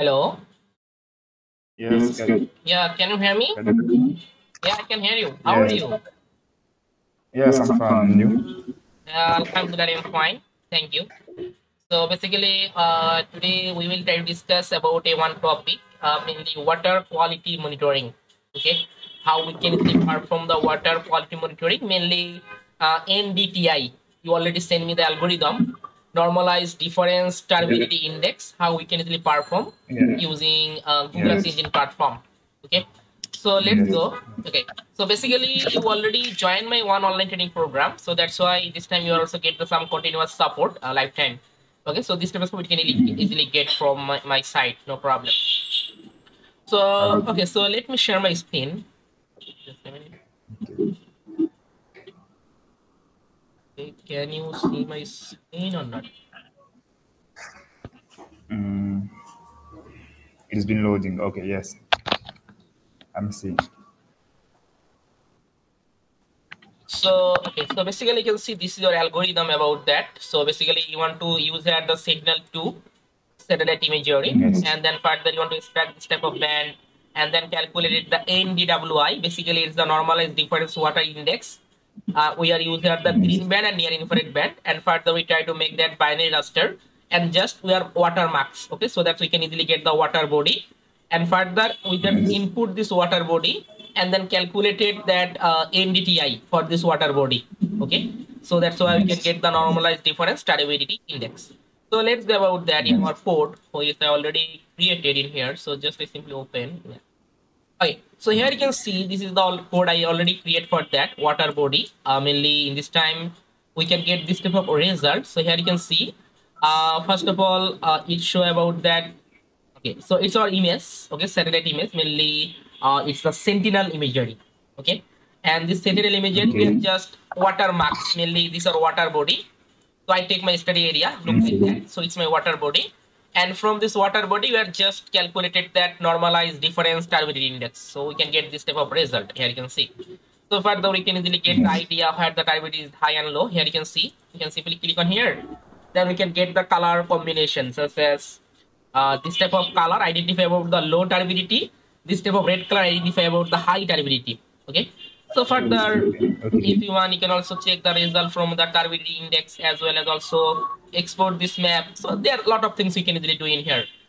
Hello. Yes, can, Yeah, can you hear me? Yeah, I can hear you. How are you? yes, I'm fine. And you? Uh, Alhamdulillah, I'm fine. Thank you. So basically, uh, today we will try to discuss about a one topic, uh, mainly water quality monitoring. Okay, how we can actually perform the water quality monitoring, mainly uh, NDTI. You already sent me the algorithm, normalized difference turbidity index. How we can easily perform using uh, Google Yes. Engine platform. Okay, so let's go. Okay, so basically you already joined my one online training program, so that's why this time you also get the some continuous support uh, lifetime. Okay, so this type of support you can easily, easily get from my, my site, no problem. So okay, so let me share my screen. Just a minute. Okay, can you see my screen or not? Mm, it's been loading. Okay, yes. I'm seeing. So okay, so basically you can see this is your algorithm about that. So basically you want to use that the signal to satellite imagery, Yes. and then further you want to extract this type of band, and then calculate it the NDWI. Basically, it's the normalized difference water index. Uh, we are using the green band and near infrared band, and further we try to make that binary raster, and just we are water masks. Okay, so that we can easily get the water body, and further we Yes. input this water body and then calculated that uh, NDTI for this water body. Okay, so that's why we can get the normalized difference turbidity index. So let's go about that in our code, which I already created in here. So just I simply open. Yeah. Okay, so here you can see this is the all code I already create for that water body. Uh, mainly in this time we can get this type of result. So here you can see. Uh, first of all, uh, it show about that Okay, so it's our image, okay, satellite image, mainly uh, it's the sentinel imagery, okay, and this sentinel imagery Okay. is just water masks, mainly these are water body. So I take my study area, look like that, so it's my water body, and from this water body, we are just calculated that normalized difference turbidity index, so we can get this type of result. Here you can see. So further, we can easily get the idea where the turbidity is high and low. Here you can see, you can simply click on here. Then we can get the color combination, such as uh, this type of color identify about the low turbidity this type of red color identify about the high turbidity okay so further if you want you can also check the result from the turbidity index as well as also export this map. So there are a lot of things you can easily do in here